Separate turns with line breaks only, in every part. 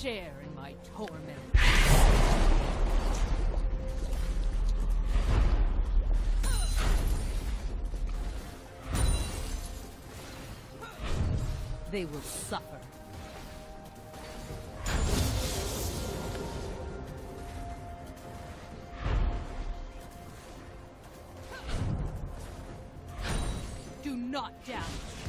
Share in my torment. They will suffer. Do not doubt.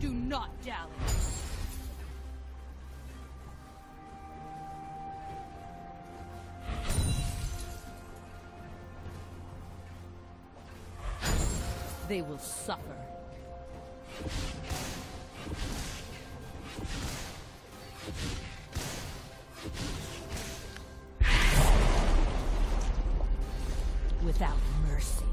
Do not dally. They will suffer. Without mercy.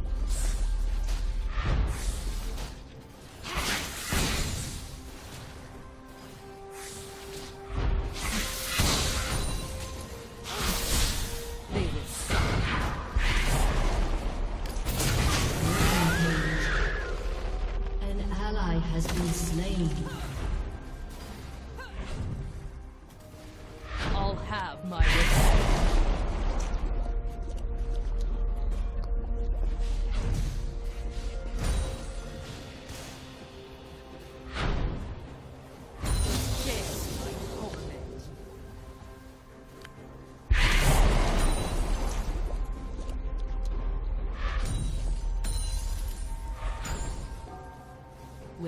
Has been slain.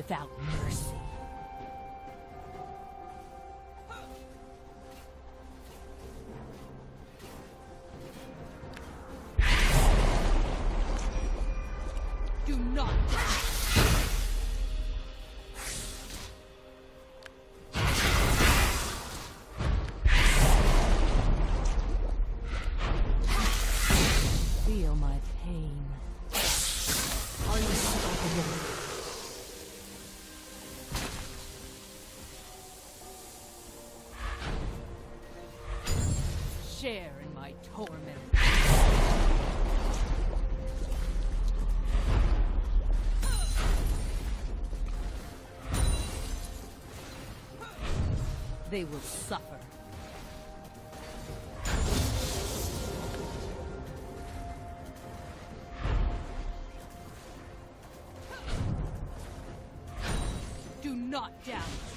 Without mercy. Share in my torment. They will suffer. Do not doubt.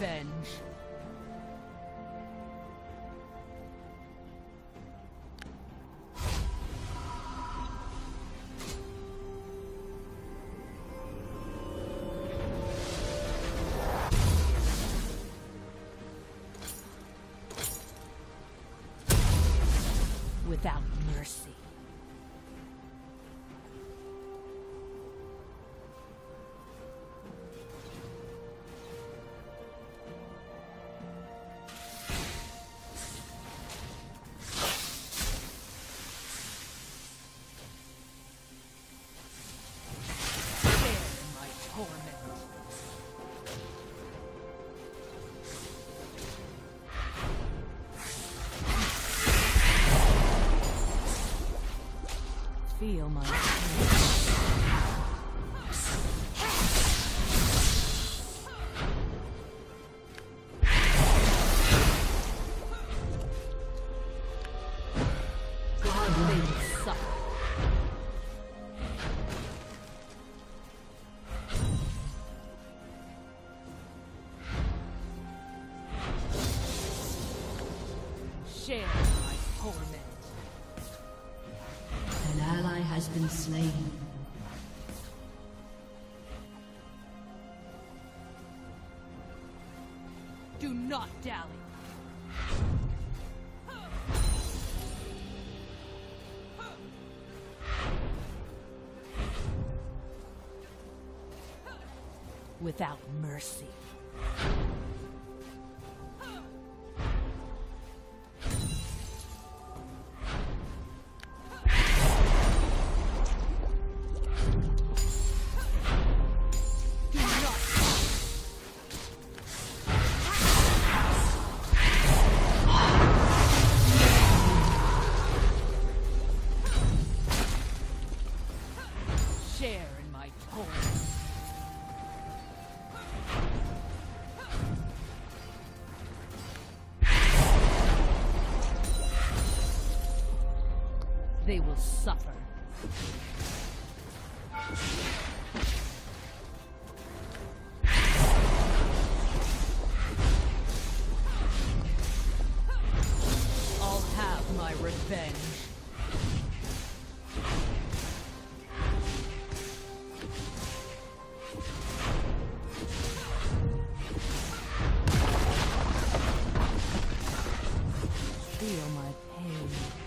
revenge. Without mercy. Share my torment.
An ally has been slain.
Do not dally. Without mercy. My. They will suffer. Feel my pain.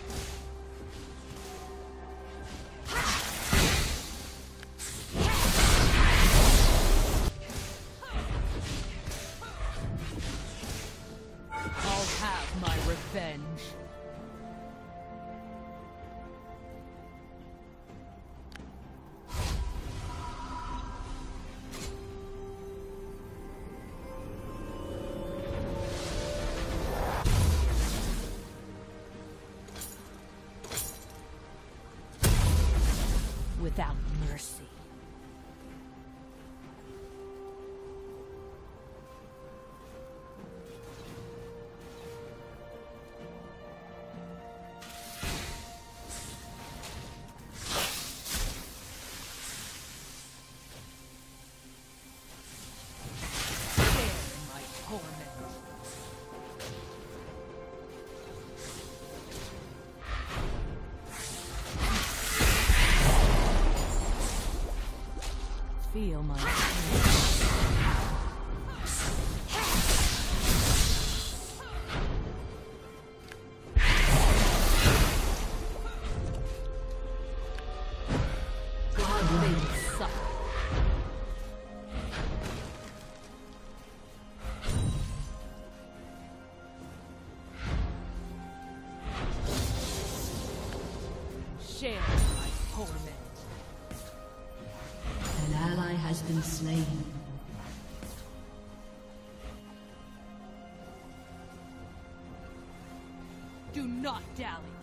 Been slain.
Do not dally.